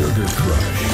Sugar Crush.